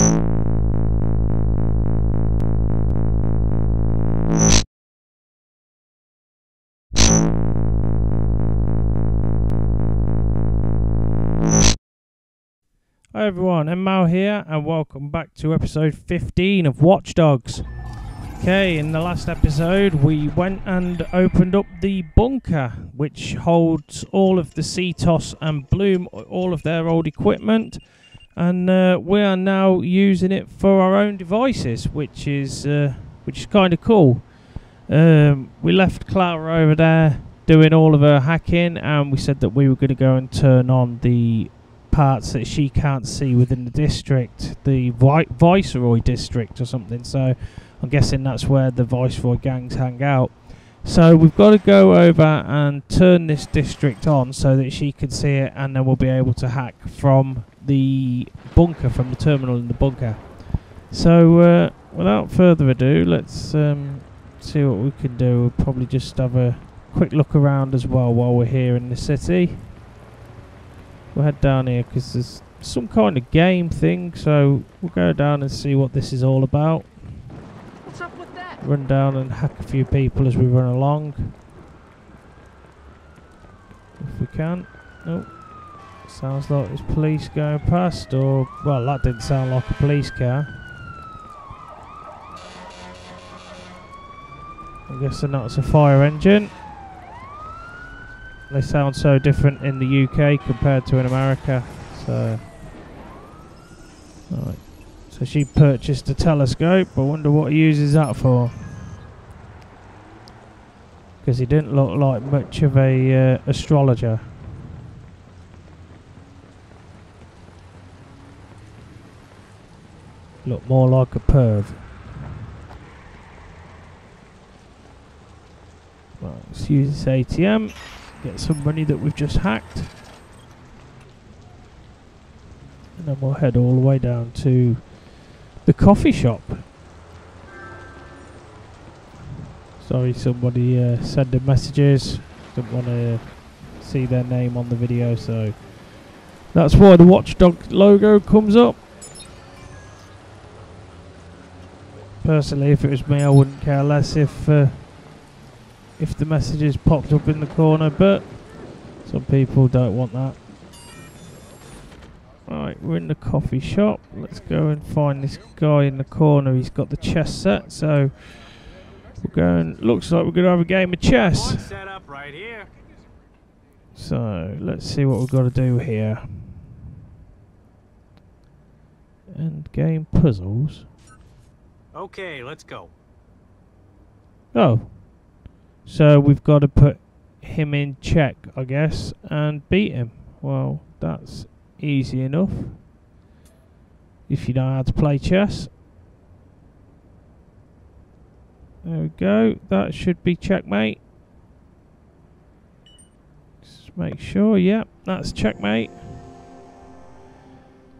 Hi everyone, Mal here, and welcome back to episode 15 of Watch Dogs. Okay, in the last episode, we went and opened up the bunker, which holds all of the CTOS and Blume, all of their old equipment, and uh, we are now using it for our own devices, which is uh, which is kind of cool. Um, we left Clara over there doing all of her hacking, and we said that we were going to go and turn on the parts that she can't see within the district, the Vi- Viceroy district or something. So I'm guessing that's where the Viceroy gangs hang out. So we've got to go over and turn this district on so that she can see it, and then we'll be able to hack from the bunker, from the terminal in the bunker. So uh, without further ado, let's um, see what we can do. We'll probably just have a quick look around as well while we're here in the city. We'll head down here because there's some kind of game thing, so we'll go down and see what this is all about. What's up with that? Run down and hack a few people as we run along. If we can. Oh, sounds like there's police going past, or, well, that didn't sound like a police car. I'm guessing that's a fire engine. They sound so different in the UK compared to in America. So. So she purchased a telescope. I wonder what he uses that for. Because he didn't look like much of a uh, astrologer. Look more like a perv. Right, let's use this ATM get some money that we've just hacked. And then we'll head all the way down to the coffee shop. Sorry, somebody uh, sending messages. Didn't want to see their name on the video, so that's why the Watchdog logo comes up. Personally, if it was me, I wouldn't care less if uh, if the messages popped up in the corner, but some people don't want that. Right, we're in the coffee shop. Let's go and find this guy in the corner. He's got the chess set, so we're going. Looks like we're going to have a game of chess. set up right here. So let's see what we've got to do here. End game puzzles. Okay, let's go. Oh, so we've got to put him in check, I guess, and beat him. Well, that's easy enough. If you know how to play chess. There we go. That should be checkmate. Just make sure. Yep, that's checkmate.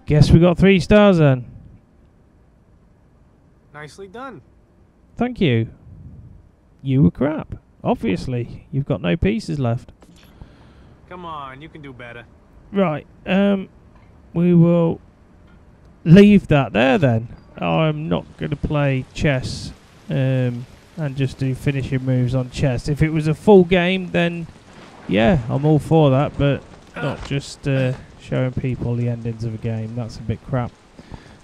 Guess we got three stars then. Nicely done. Thank you. You were crap. Obviously, you've got no pieces left. Come on, you can do better. Right, um, we will leave that there then. I'm not going to play chess um, and just do finishing moves on chess. If it was a full game, then yeah, I'm all for that, but not just uh, showing people the endings of a game. That's a bit crap.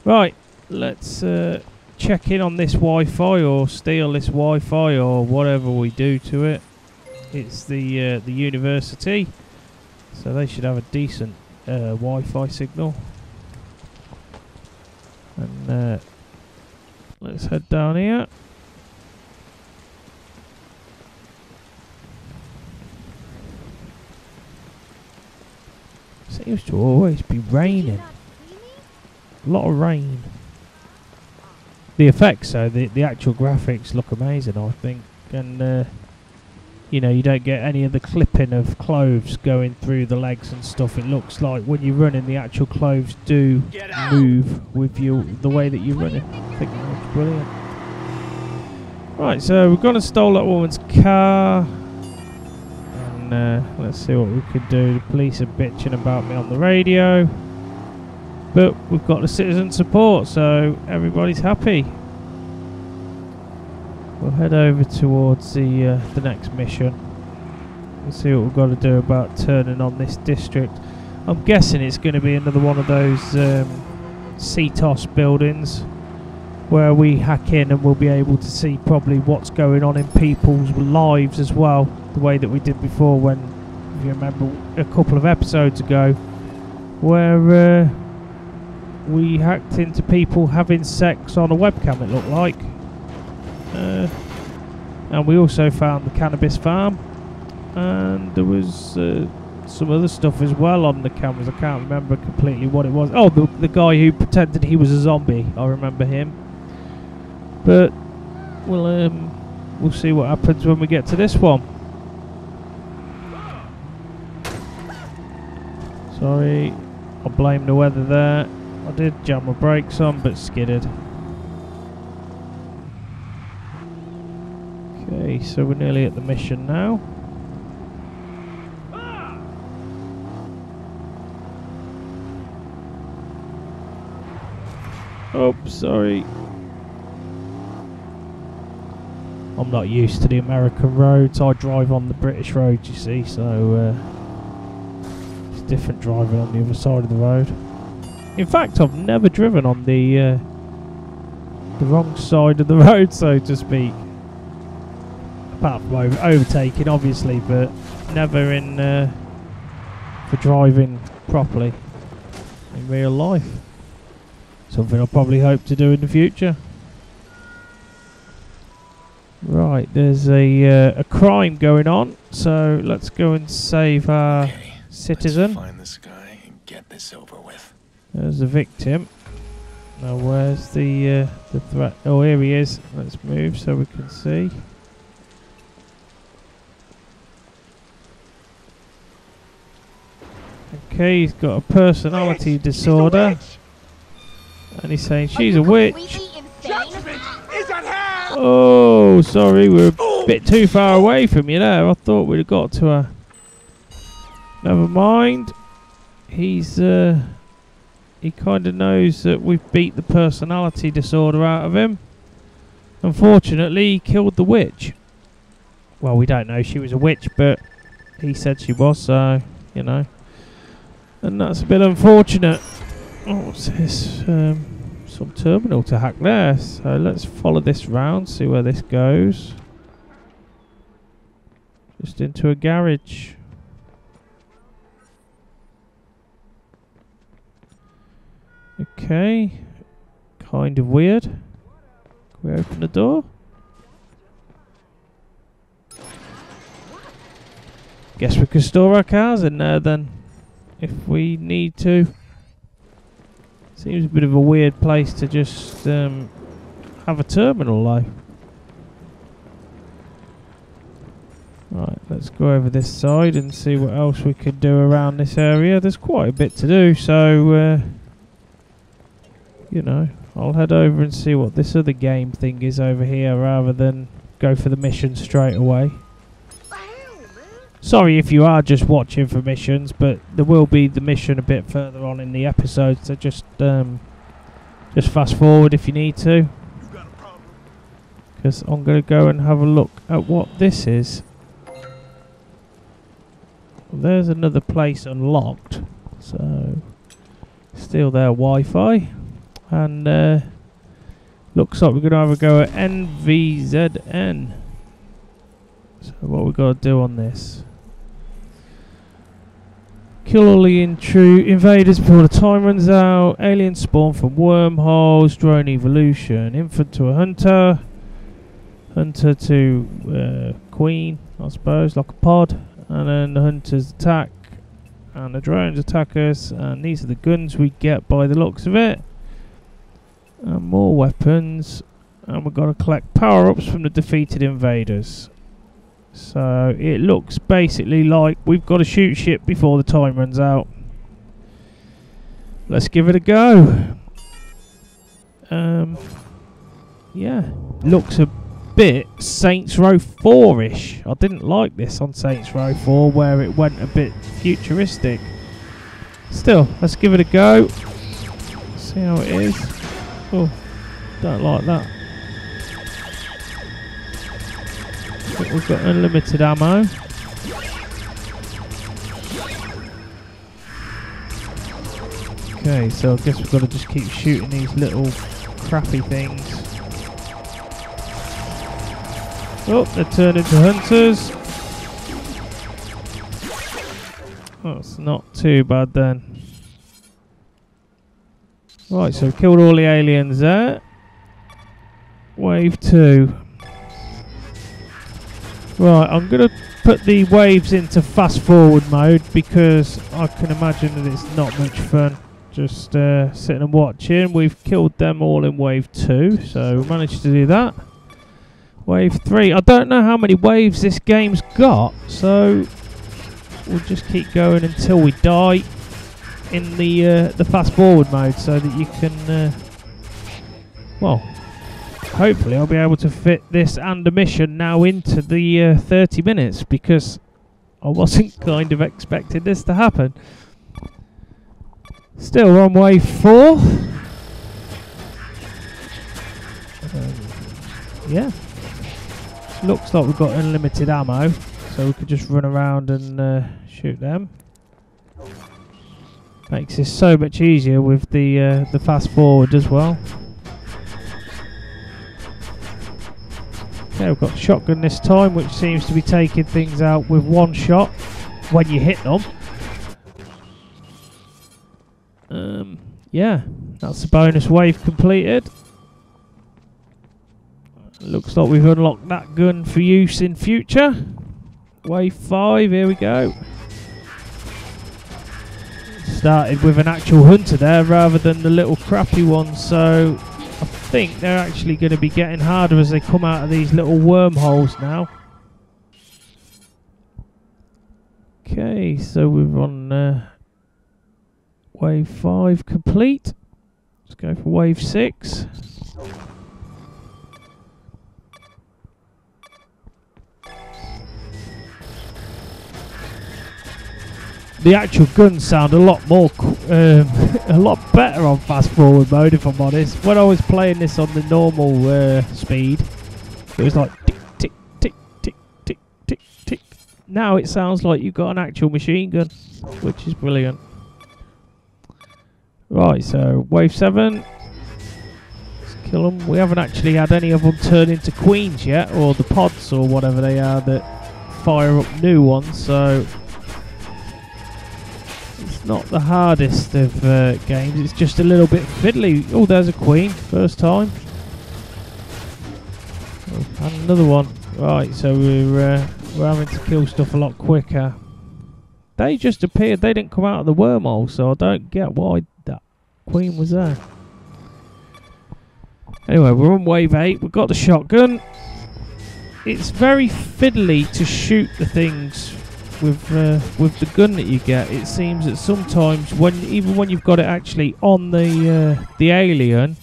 Right, let's uh, check in on this Wi-Fi or steal this Wi-Fi or whatever we do to it. It's the uh, the university, so they should have a decent uh, Wi-Fi signal. And uh, let's head down here. Seems to always be raining. A lot of rain. The effects, so the the actual graphics look amazing. I think, and uh, you know, you don't get any of the clipping of clothes going through the legs and stuff. It looks like when you're running, the actual clothes do move with you the way that you're running. I think looks brilliant. Right, so we've gone and stole that woman's car. And uh, let's see what we can do. The police are bitching about me on the radio. But we've got the citizen support, so everybody's happy. We'll head over towards the uh, the next mission and see what we've got to do about turning on this district. I'm guessing it's going to be another one of those um, CTOS buildings where we hack in and we'll be able to see probably what's going on in people's lives as well, the way that we did before when, if you remember, a couple of episodes ago, where uh, we hacked into people having sex on a webcam, it looked like. Uh, and we also found the cannabis farm, and there was uh, some other stuff as well on the cameras. I can't remember completely what it was. Oh, the, the guy who pretended he was a zombie. I remember him. But we'll um, we'll see what happens when we get to this one. Sorry, I blame the weather there. I did jam my brakes on, but skidded. Okay, so we're nearly at the mission now. Oh, sorry. I'm not used to the American roads. I drive on the British roads, you see, so uh, it's different driving on the other side of the road. In fact, I've never driven on the uh, the wrong side of the road, so to speak. Apart from over overtaking, obviously, but never in uh, for driving properly in real life. Something I'll probably hope to do in the future. Right, there's a uh, a crime going on, so let's go and save our Okay, citizen. Let's find this guy and get this over with. There's the victim. Now where's the uh, the threat? Oh, here he is. Let's move so we can see. Okay, he's got a personality disorder, and he's saying she's a witch. Oh, sorry, we're a bit too far away from you there. I thought we'd have got to her. Never mind. He's uh, he kind of knows that we've beat the personality disorder out of him. Unfortunately, he killed the witch. Well, we don't know she was a witch, but he said she was, so you know. And that's a bit unfortunate. Oh, what's this? Um, some terminal to hack there. So let's follow this round, see where this goes. Just into a garage. Okay. Kind of weird. Can we open the door? Guess we can store our cars in there then. If we need to. Seems a bit of a weird place to just um, have a terminal though. Right, let's go over this side and see what else we could do around this area. There's quite a bit to do, so uh, you know, I'll head over and see what this other game thing is over here rather than go for the mission straight away. Sorry if you are just watching for missions, but there will be the mission a bit further on in the episode, so just um, just fast forward if you need to. Because I'm going to go and have a look at what this is. There's another place unlocked, so steal their Wi-Fi, and uh, looks like we're going to have a go at NVZN. So what we got to do on this? Kill all the intru invaders before the time runs out. Aliens spawn from wormholes. Drone evolution. Infant to a hunter. Hunter to uh, queen, I suppose, like a pod. And then the hunters attack. And the drones attack us. And these are the guns we get by the looks of it. And more weapons. And we've got to collect power ups from the defeated invaders. So it looks basically like we've got to shoot shit before the time runs out. Let's give it a go. Um, yeah, looks a bit Saints Row 4-ish. I didn't like this on Saints Row 4 where it went a bit futuristic. Still, let's give it a go. See how it is? Oh, don't like that. We've got unlimited ammo. Okay, so I guess we've got to just keep shooting these little crappy things. Oh, they're turned into hunters. That's not too bad then. Right, so killed all the aliens there. Wave 2. Right, I'm going to put the waves into fast forward mode because I can imagine that it's not much fun just uh, sitting and watching. We've killed them all in wave 2, so we managed to do that. Wave 3. I don't know how many waves this game's got, so we'll just keep going until we die in the uh, the fast forward mode so that you can uh, well hopefully I'll be able to fit this and a mission now into the uh, 30 minutes because I wasn't kind of expecting this to happen. Still on wave 4 um, yeah. Looks like we've got unlimited ammo so we could just run around and uh, shoot them Makes this so much easier with the uh, the fast forward as well. Okay, we've got shotgun this time, which seems to be taking things out with one shot when you hit them. Um, yeah, that's the bonus wave completed. Looks like we've unlocked that gun for use in future. Wave 5, here we go started with an actual hunter there rather than the little crappy one so I think they're actually going to be getting harder as they come out of these little wormholes now. Okay so we're on uh, wave 5 complete. Let's go for wave 6 the actual guns sound a lot more, um, a lot better on fast forward mode. If I'm honest, when I was playing this on the normal uh, speed, it was like tick tick tick tick tick tick tick. Now it sounds like you've got an actual machine gun, which is brilliant. Right, so wave seven. Let's kill them. We haven't actually had any of them turn into queens yet, or the pods, or whatever they are that fire up new ones. So not the hardest of uh, games. It's just a little bit fiddly. Oh, there's a queen. First time. Oh, another one. Right, so we're uh, we're having to kill stuff a lot quicker. They just appeared. They didn't come out of the wormhole, so I don't get why that queen was there. Anyway, we're on wave 8. We've got the shotgun. It's very fiddly to shoot the things with uh, with the gun that you get, it seems that sometimes when even when you've got it actually on the uh, the alien,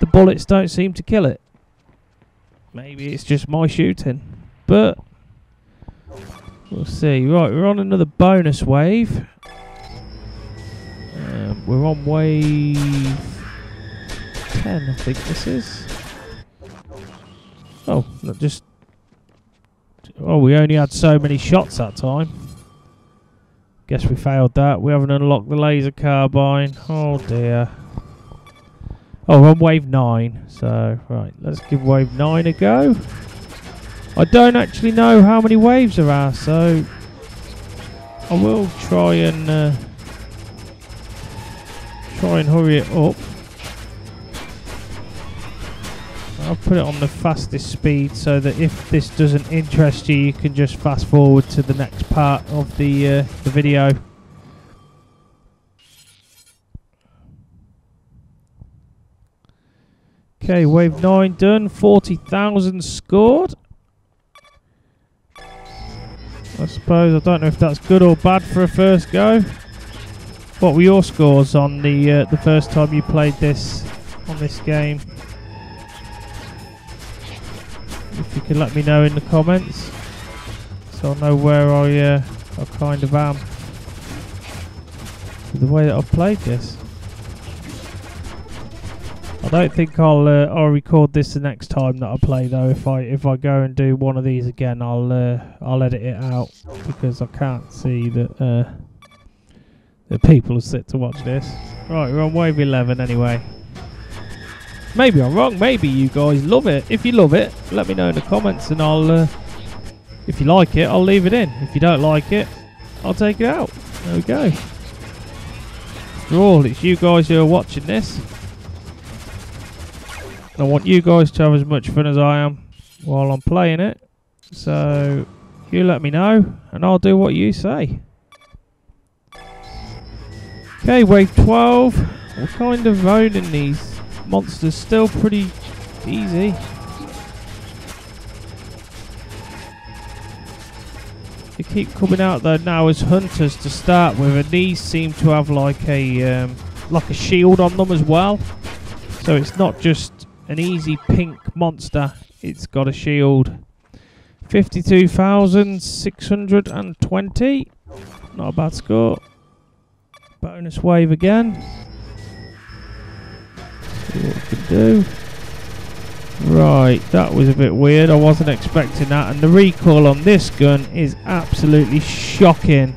the bullets don't seem to kill it. Maybe it's just my shooting, but we'll see. Right, we're on another bonus wave. Um, we're on wave ten, I think this is. Oh, not just Oh, we only had so many shots that time. Guess we failed that. We haven't unlocked the laser carbine. Oh dear. Oh, we're on wave 9. So, right, let's give wave 9 a go. I don't actually know how many waves there are, so I will try and uh, try and hurry it up. I'll put it on the fastest speed so that if this doesn't interest you, you can just fast forward to the next part of the, uh, the video. Okay, wave 9 done, 40,000 scored. I suppose, I don't know if that's good or bad for a first go. What were your scores on the uh, the first time you played this on this game? If you could let me know in the comments so I know where I, uh, I kind of am the way that I've played this. I don't think I'll uh, I'll record this the next time that I play though. If I if I go and do one of these again, I'll uh, I'll edit it out because I can't see that uh, that people sit to watch this. Right, we're on wave eleven anyway. Maybe I'm wrong. Maybe you guys love it. If you love it, let me know in the comments, and I'll. Uh, if you like it, I'll leave it in. If you don't like it, I'll take it out. There we go. After all, it's you guys who are watching this. I want you guys to have as much fun as I am while I'm playing it. So you let me know and I'll do what you say. Okay, wave 12. We're kind of owning these monsters still pretty easy. They keep coming out though now as hunters to start with and these seem to have like a um, like a shield on them as well. So it's not just an easy pink monster. It's got a shield. 52,620. Not a bad score. Bonus wave again. See what we can do. Right, that was a bit weird. I wasn't expecting that. And the recoil on this gun is absolutely shocking.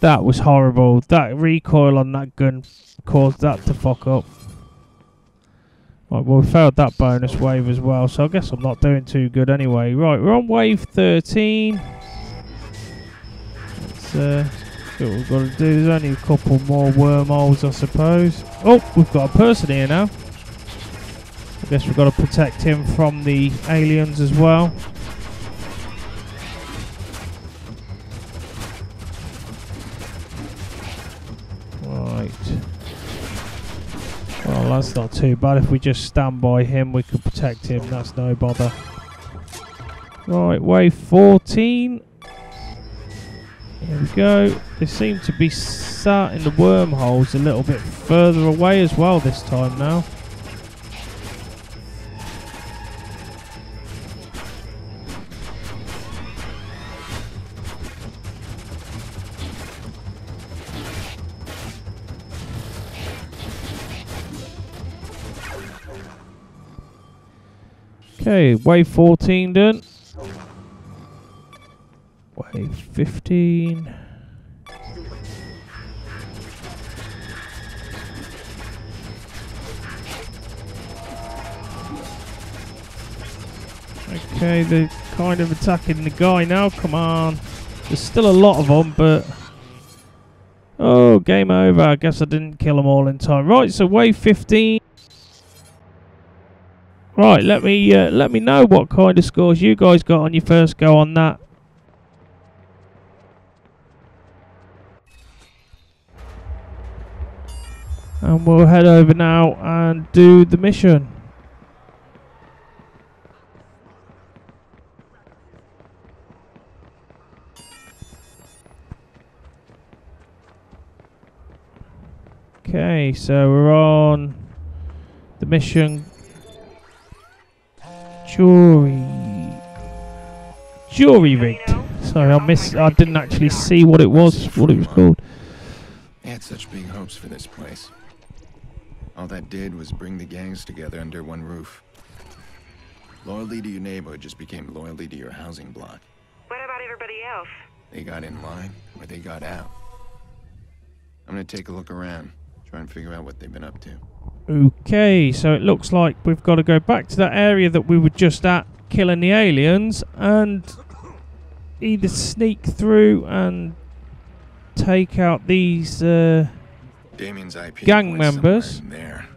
That was horrible. That recoil on that gun caused that to fuck up. Right, well, we failed that bonus wave as well, so I guess I'm not doing too good anyway. Right, we're on wave 13. Let's uh, see what we've got to do. There's only a couple more wormholes, I suppose. Oh, we've got a person here now. I guess we've got to protect him from the aliens as well. Right. Well, that's not too bad. If we just stand by him, we can protect him. That's no bother. Right, wave 14. Here we go. They seem to be sat in the wormholes a little bit further away as well this time now. Okay, wave 14 done. Wave 15. Okay, they're kind of attacking the guy now. Come on. There's still a lot of them, but... Oh, game over. I guess I didn't kill them all in time. Right, so wave 15. Right, let me uh, let me know what kind of scores you guys got on your first go on that. And we'll head over now and do the mission. Okay, so we're on the mission jury jury rigged. Sorry, I miss. I didn't actually see what it was. What it was called. They had such big hopes for this place. All that did was bring the gangs together under one roof. Loyalty to your neighborhood just became loyalty to your housing block. What about everybody else? They got in line, or they got out. I'm gonna take a look around, try and figure out what they've been up to. Okay, so it looks like we've got to go back to that area that we were just at killing the aliens and either sneak through and take out these uh, Damien's IP Gang members. there.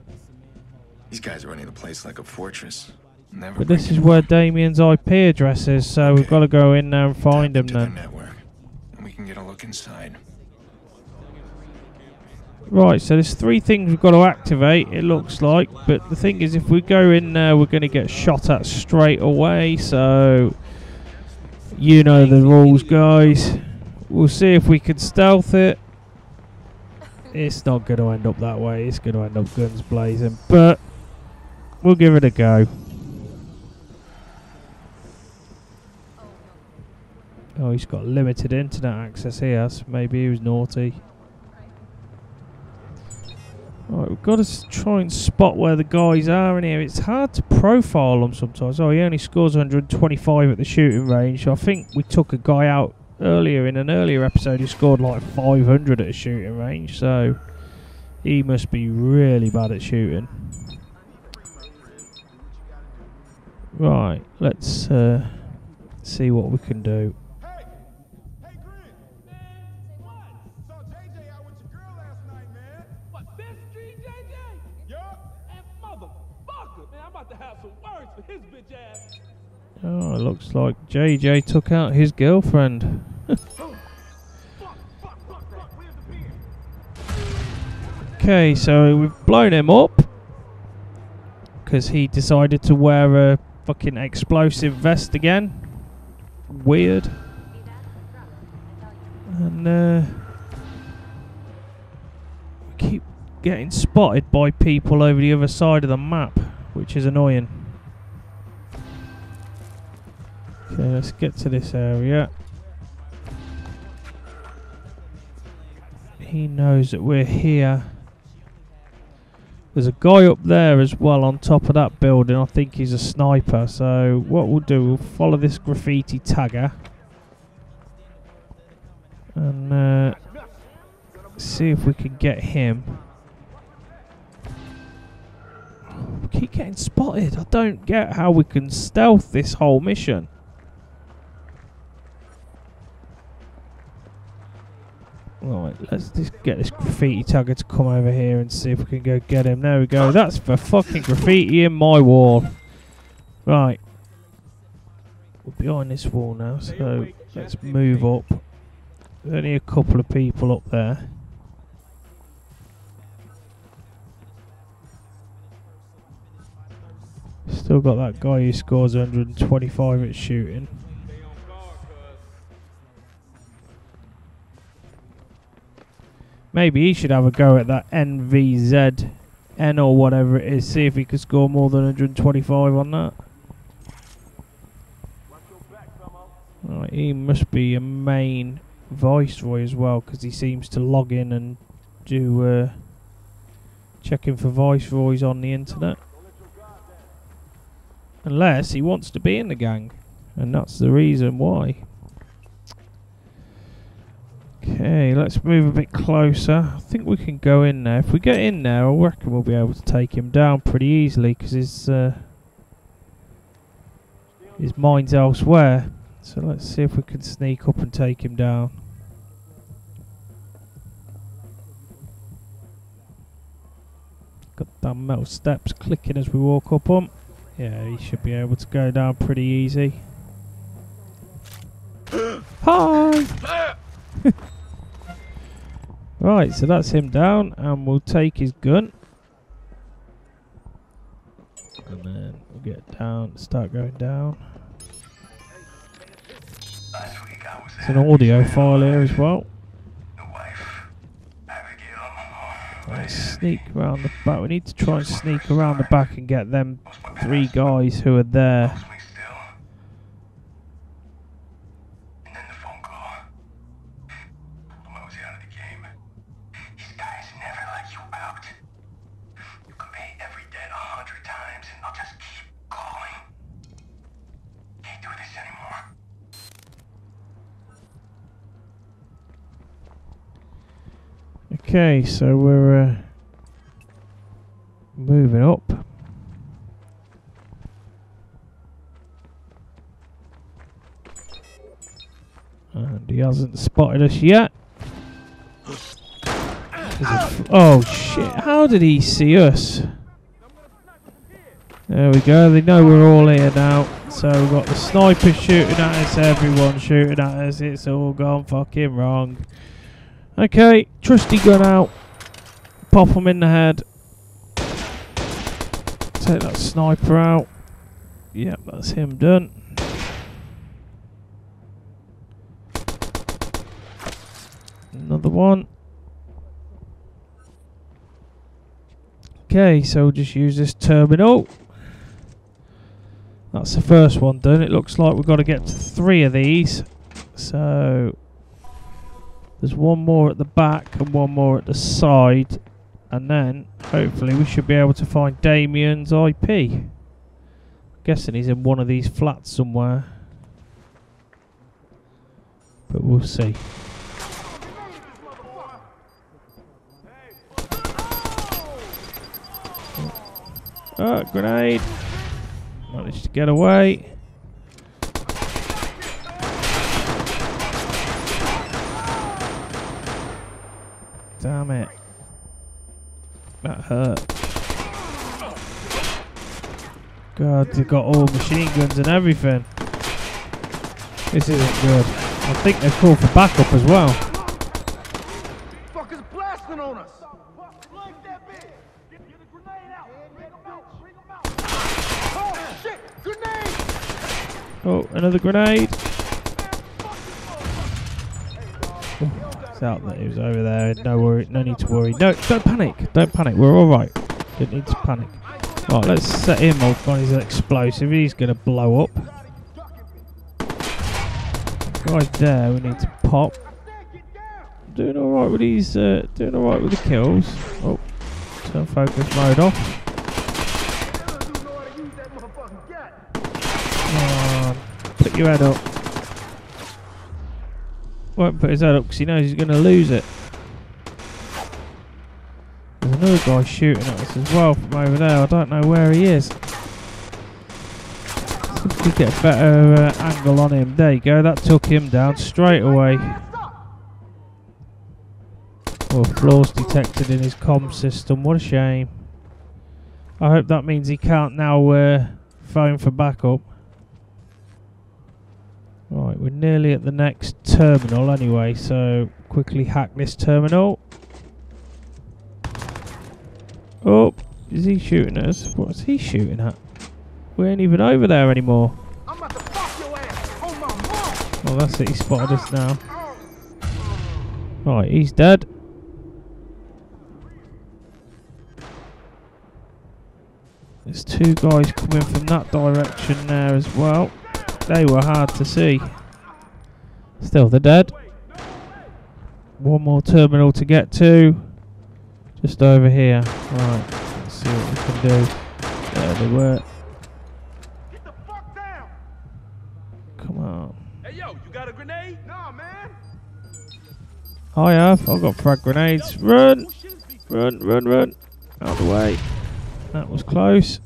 These guys are running the place like a fortress. Never but this is where Damien's IP address is, so we've got to go in there and Tap find him into their then. network, and we can get a look inside. Right, so there's three things we've got to activate, it looks like. But the thing is, if we go in there, we're going to get shot at straight away. So, you know the rules, guys. We'll see if we can stealth it. It's not going to end up that way. It's going to end up guns blazing. But, we'll give it a go. Oh, he's got limited internet access here, so maybe he was naughty. Right, we've got to try and spot where the guys are in here. It's hard to profile them sometimes. Oh, he only scores 125 at the shooting range. I think we took a guy out earlier in an earlier episode he scored like 500 at a shooting range. So he must be really bad at shooting. Right, let's uh, see what we can do. Oh, it looks like JJ took out his girlfriend. okay, so we've blown him up because he decided to wear a fucking explosive vest again. Weird. And uh, we keep getting spotted by people over the other side of the map, which is annoying. Okay, let's get to this area. He knows that we're here. There's a guy up there as well on top of that building. I think he's a sniper. So what we'll do, we'll follow this graffiti tagger. And uh, see if we can get him. We keep getting spotted. I don't get how we can stealth this whole mission. Right, let's just get this graffiti tagger to come over here and see if we can go get him. There we go. That's for fucking graffiti in my wall. Right. We're behind this wall now, so let's move up. There's only a couple of people up there. Still got that guy who scores 125 at shooting. Maybe he should have a go at that NVZ N or whatever it is. See if he could score more than 125 on that. Right, he must be a main viceroy as well because he seems to log in and do uh, checking for viceroys on the internet. Unless he wants to be in the gang, and that's the reason why. Okay, let's move a bit closer. I think we can go in there. If we get in there, I reckon we'll be able to take him down pretty easily because his uh, his mind's elsewhere. So let's see if we can sneak up and take him down. Got them metal steps clicking as we walk up them. Yeah, he should be able to go down pretty easy. Hi! right, so that's him down, and we'll take his gun. And then we'll get down, start going down. It's an audio file here as well. Let's sneak around the back. We need to try and sneak around the back and get them three guys who are there. Okay, so we're uh, moving up. And he hasn't spotted us yet. Oh shit, how did he see us? There we go, they know we're all here now. So we've got the sniper shooting at us, everyone shooting at us, it's all gone fucking wrong. Okay, trusty gun out. Pop him in the head. Take that sniper out. Yep, that's him done. Another one. Okay, so we'll just use this terminal. That's the first one done. It looks like we've got to get to three of these. So there's one more at the back and one more at the side. and then hopefully we should be able to find Damien's IP. I'm Guessing he's in one of these flats somewhere. But we'll see. Oh, grenade. Managed to get away. Damn it. That hurt. God, they've got all machine guns and everything. This isn't good. I think they've called for backup as well. Fuckers blasting on us. Like that bitch. It's out there. It was over there. No worry. No need to worry. No, don't panic. Don't panic. We're all right. Don't need to panic. Right, let's set him off on his explosive. He's gonna blow up. Right there. We need to pop. Doing all right with these. Uh, doing all right with the kills. Oh, turn focus mode off. Come on, put your head up. Won't put his head up because he knows he's going to lose it. There's another guy shooting at us as well from over there. I don't know where he is. See if we get a better uh, angle on him. There you go. That took him down straight away. Well, flaws detected in his comm system. What a shame. I hope that means he can't now uh, phone for backup. Right, we're nearly at the next terminal anyway, so quickly hack this terminal. Oh, is he shooting at us? What's he shooting at? We ain't even over there anymore. I'm about to fuck your ass. Oh my mom. Oh, that's it, he spotted us now. Oh. Right, he's dead. There's two guys coming from that direction there as well. They were hard to see. Still, they're dead. One more terminal to get to. Just over here. Right, let's see what we can do. There they were. Get the fuck down. Come on. Hey, yo, you got a grenade? Nah, man. I have. I've got frag grenades. Run! Run, run, run. Out of the way. That was close.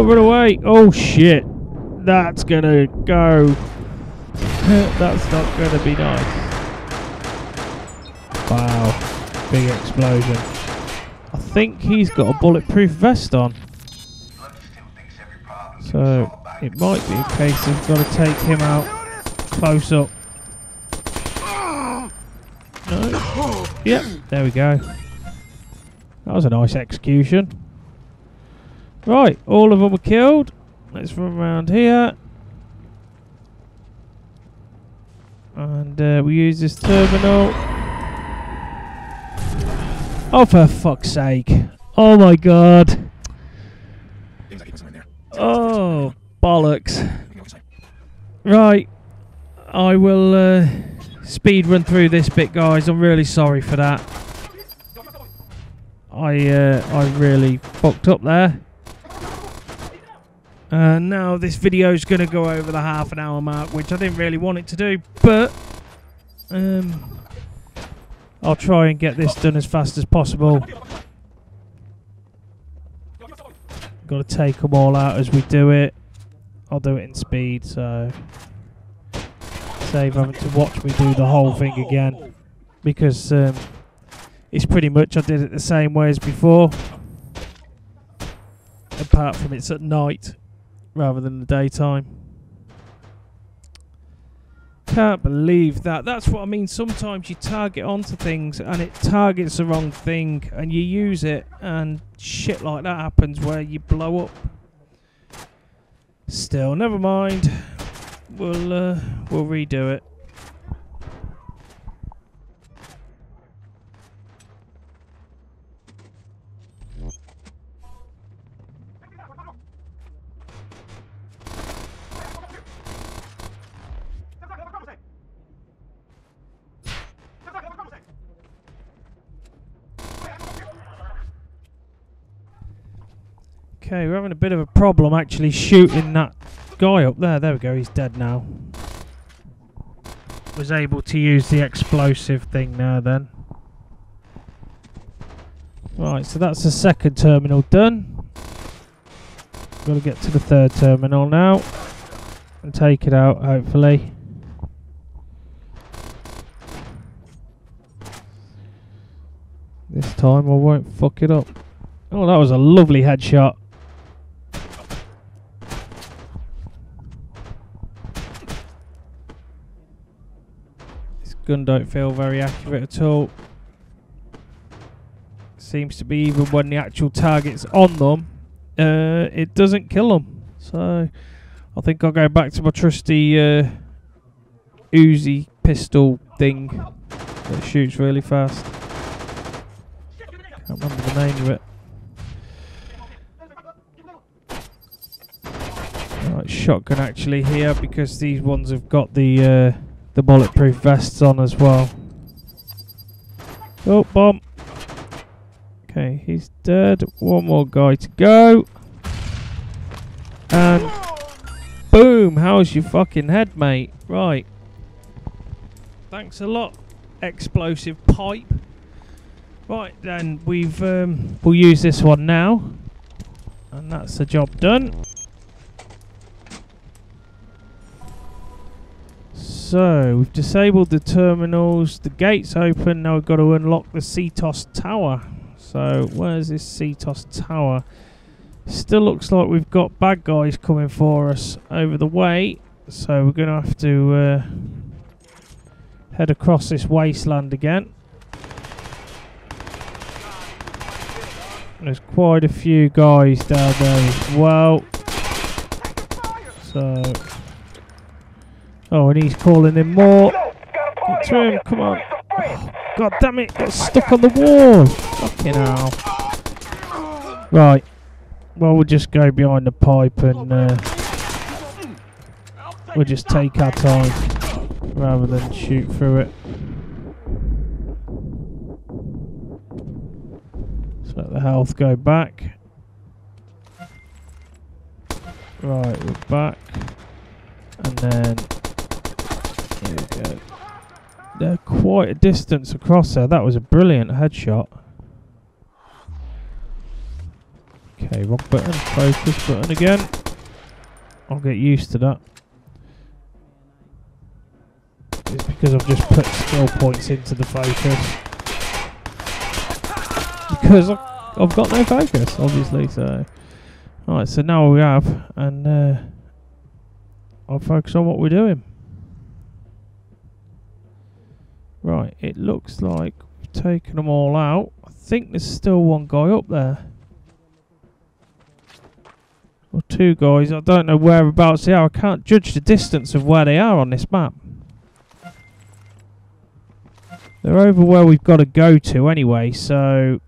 Oh, run away. Oh, shit. That's gonna go. That's not gonna be nice. Wow. Big explosion. I think he's got a bulletproof vest on. So it might be a case of got to take him out close up. No. Yep, there we go. That was a nice execution. Right, all of them were killed. Let's run around here. And uh, we use this terminal. Oh, for fuck's sake. Oh my god. Oh, bollocks. Right. I will uh, speed run through this bit, guys. I'm really sorry for that. I uh, I really fucked up there. Uh, now this video is going to go over the half an hour mark, which I didn't really want it to do, but um, I'll try and get this done as fast as possible. Got to take them all out as we do it. I'll do it in speed, so save having to watch me do the whole thing again because um, it's pretty much I did it the same way as before. Apart from it's at night rather than the daytime. Can't believe that. That's what I mean. Sometimes you target onto things and it targets the wrong thing and you use it and shit like that happens where you blow up. Still, never mind. We'll uh, we'll redo it. Okay, we're having a bit of a problem actually shooting that guy up there. There we go, he's dead now. Was able to use the explosive thing there then. Right, so that's the second terminal done. Got to get to the third terminal now and take it out, hopefully. This time I won't fuck it up. Oh, that was a lovely headshot. This gun don't feel very accurate at all. Seems to be even when the actual target's on them, uh, it doesn't kill them. So I think I'll go back to my trusty uh, Uzi pistol thing that shoots really fast. Can't remember the name of it. Right, shotgun actually here because these ones have got the uh, the bulletproof vests on as well. Oh, bomb. Okay, he's dead. One more guy to go. And boom! How's your fucking head, mate? Right. Thanks a lot, explosive pipe. Right then, we've um, we'll use this one now, and that's the job done. So we've disabled the terminals. The gates open. Now we've got to unlock the CTOS tower. So where's this CTOS tower? Still looks like we've got bad guys coming for us over the way. So we're going to have to uh, head across this wasteland again. There's quite a few guys down there as well. So, oh, and he's calling in more. Get to him, come on. Oh, God damn it, got stuck on the wall. Fucking hell. Right. Well, we'll just go behind the pipe and uh, we'll just take our time rather than shoot through it. Let's let the health go back. Right, we're back. And then, here we go. They're quite a distance across there. That was a brilliant headshot. Okay, wrong button. Focus button again. I'll get used to that. It's because I've just put skill points into the focus. Because I've, I've got no focus, obviously, so... Alright, so now we have, and uh, I'll focus on what we're doing. Right, it looks like we've taken them all out. I think there's still one guy up there. Or two guys, I don't know whereabouts they are. I can't judge the distance of where they are on this map. They're over where we've got to go to anyway, so...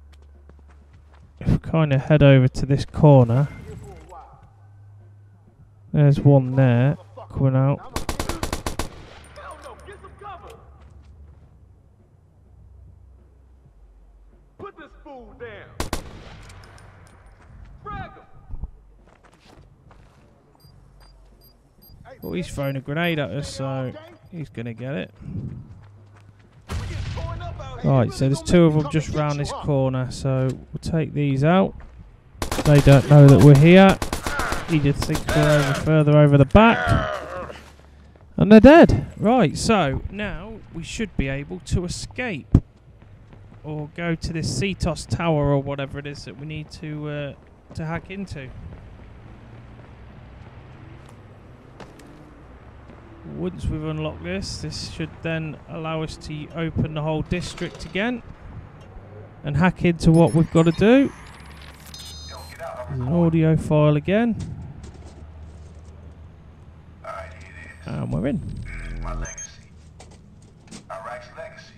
If we kind of head over to this corner... There's one there, coming out. Hell no, get some cover. Put this fool down. Frag him. Well, he's throwing a grenade at us, so he's going to get it. Right, so there's two of them just round this corner, so we'll take these out. They don't know that we're here. He just thinks we're over further over the back. And they're dead. Right, so now we should be able to escape. Or go to this CTOS tower or whatever it is that we need to uh, to hack into. Once we've unlocked this, this should then allow us to open the whole district again and hack into what we've got to do. There's an audio file again. And we're in. My legacy. Iraq's legacy.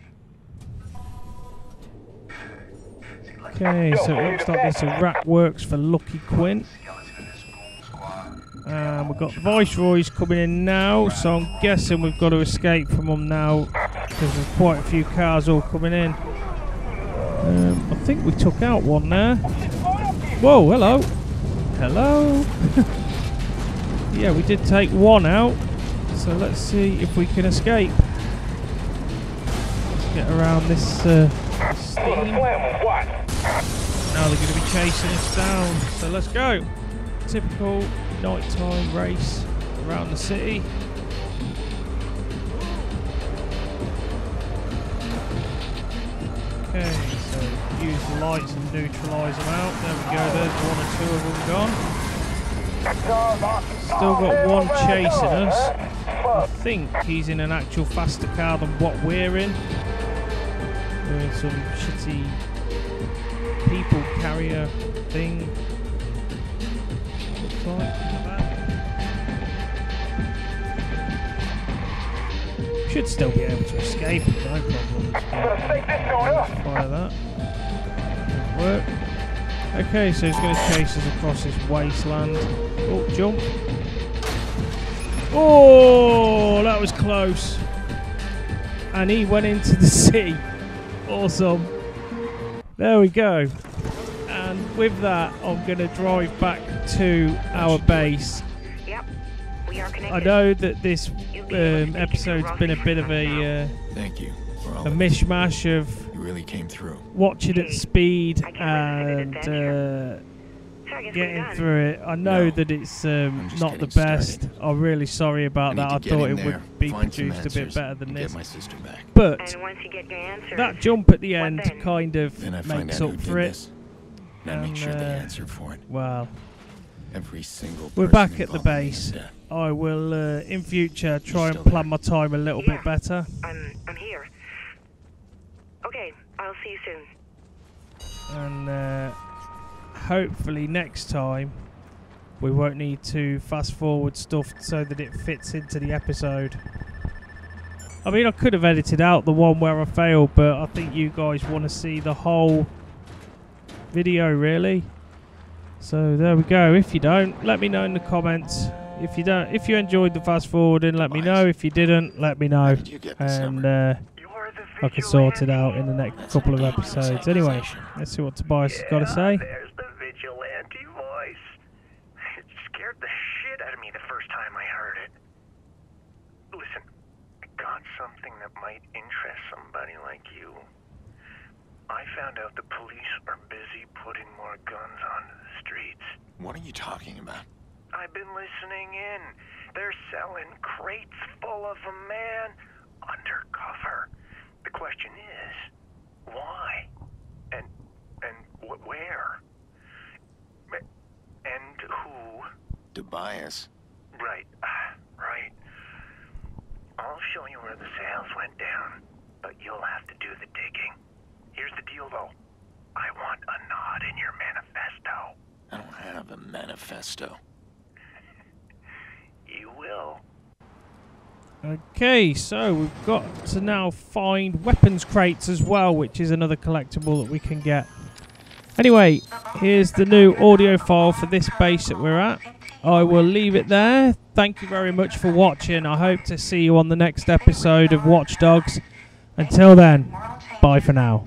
See, Lucky Okay, so it looks like this Iraq works for Lucky Quinn. skeleton in this goon And we've got Viceroys coming in now, so I'm guessing we've got to escape from them now because there's quite a few cars all coming in. Um, I think we took out one there. Whoa, hello. Hello? yeah, we did take one out. So let's see if we can escape. Let's get around this uh, steam. Now they're going to be chasing us down. So let's go. Typical nighttime race around the city. Okay, so use the lights and neutralise them out. There we go, there's one or two of them gone. Still got one chasing us. I think he's in an actual faster car than what we're in. We're in some shitty people carrier thing. Looks like. Should still be able to escape, no problem. Fire that. Didn't work. Okay, so he's going to chase us across this wasteland. Oh, jump. Oh, that was close. And he went into the sea. Awesome. There we go. And with that, I'm going to drive back to our base. Yep. We are connected. I know that this um, episode's been a bit of a, uh, Thank you for all a of this. mishmash of You really came through. watching at speed I can't resist and uh, adventure. So I guess we're getting through it. I know No, that it's um, not the best. started. I'm really sorry about need that. I thought in it there, would be produced a bit better than and this. Get my sister back. But And once you get your answers, that jump at the end kind of Then I find makes up for did it. this. And I make And, sure they uh, answer for it. Well, Every single. we're back at the base. this. I will uh, in future try and still plan my time a little Yeah. bit better. I'm I'm here. Okay, I'll see you soon. and uh, hopefully next time we won't need to fast forward stuff so that it fits into the episode. I mean, I could have edited out the one where I failed, but I think you guys want to see the whole video, really. So there we go. If you don't, let me know in the comments. If you don't, if you enjoyed the fast forwarding, let me know. If you didn't, let me know, did you get this and uh, I can sort it out in the next couple of episodes. Anyway, let's see what Tobias has got to say. There's the vigilante voice. It scared the shit out of me the first time I heard it. Listen, I got something that might interest somebody like you. I found out the police are busy putting more guns onto the streets. What are you talking about? I've been listening in. They're selling crates full of a man. Undercover. The question is, why? And and wh- where? And who? Tobias. Right, right. I'll show you where the sales went down, but you'll have to do the digging. Here's the deal, though. I want a nod in your manifesto. I don't have a manifesto. You will. Okay, so we've got to now find weapons crates as well, which is another collectible that we can get. Anyway, here's the new audio file for this base that we're at. I will leave it there. Thank you very much for watching. I hope to see you on the next episode of Watch Dogs. Until then, bye for now.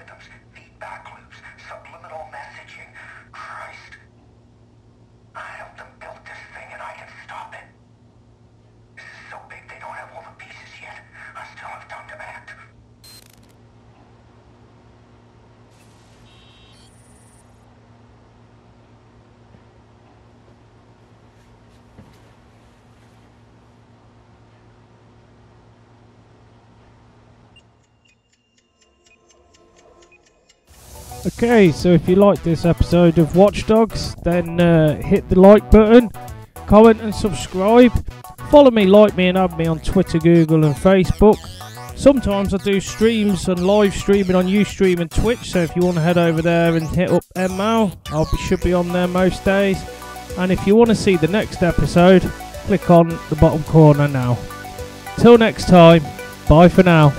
Wait up, Skip. Okay, so if you like this episode of Watch Dogs, then uh, hit the like button, comment and subscribe. Follow me, like me, and add me on Twitter, Google, and Facebook. Sometimes I do streams and live streaming on Ustream and Twitch, so if you want to head over there and hit up En-Mao, I'll be, should be on there most days. And if you want to see the next episode, click on the bottom corner now. Till next time, bye for now.